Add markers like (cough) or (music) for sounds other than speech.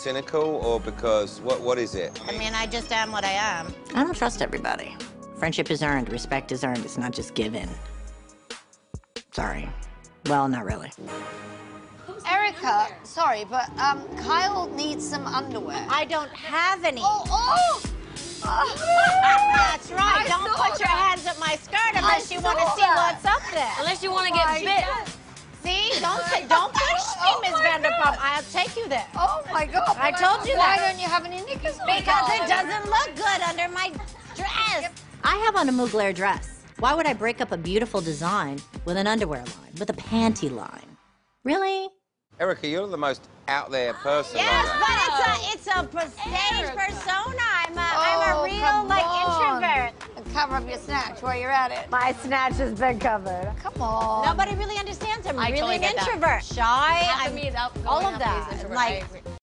cynical or because what? What is it? I mean, I just am what I am. I don't trust everybody. Friendship is earned, respect is earned, it's not just given. Sorry. Well, not really. Erika, sorry, but um, Kyle needs some underwear. I don't have any. Oh, oh! (laughs) That's right. I don't saw put your that. hands up my skirt unless I you want to see what's up there. Unless you want to get my bit. God. See, don't say, don't push me, Miss my Vanderpump. God. I'll take you there. Oh my God! I but told you that. Why don't you have any knickers on? Because it doesn't look good under my dress. I have on a Mugler dress. Why would I break up a beautiful design with an underwear line, with a panty line? Really? Erika, you're the most out there person. Yes, but it's a it's a per- stage Erika. persona. Cover up your snatch while you're at it. My snatch has been covered. Come on. Nobody really understands. I'm I really totally an get that. introvert. Shy. I'm of me all of half of me is that. Like agree.